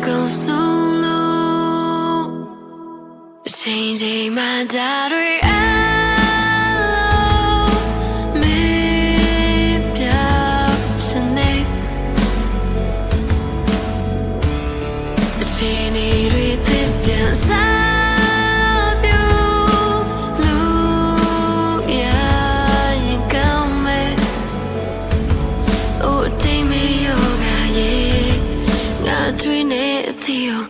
go so low Changing my diary. the old